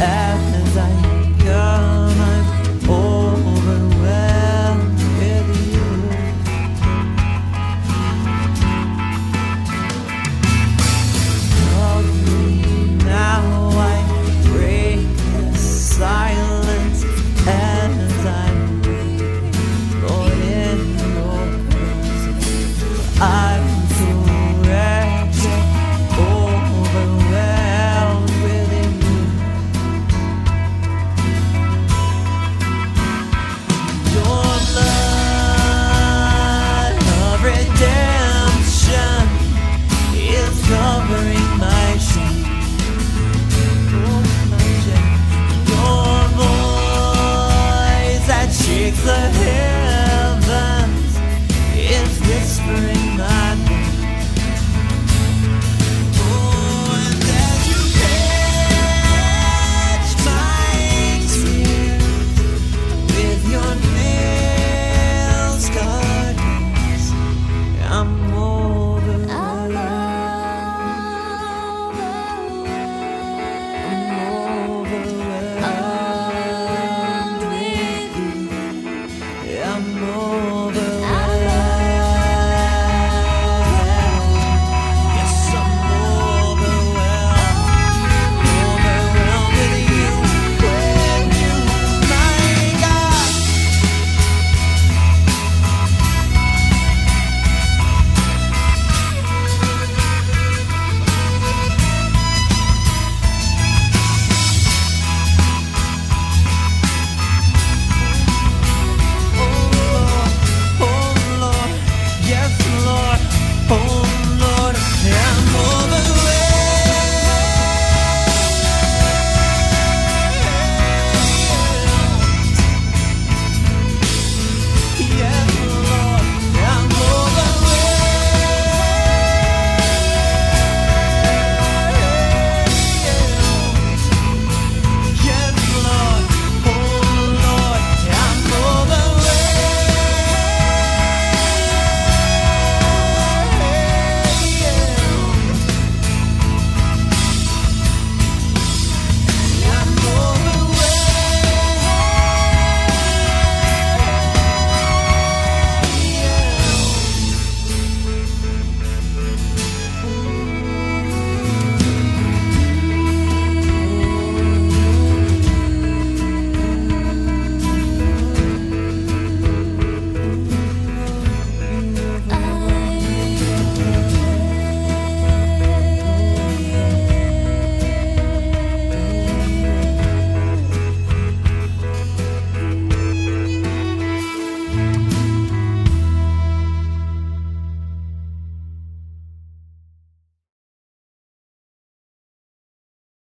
after I I'm por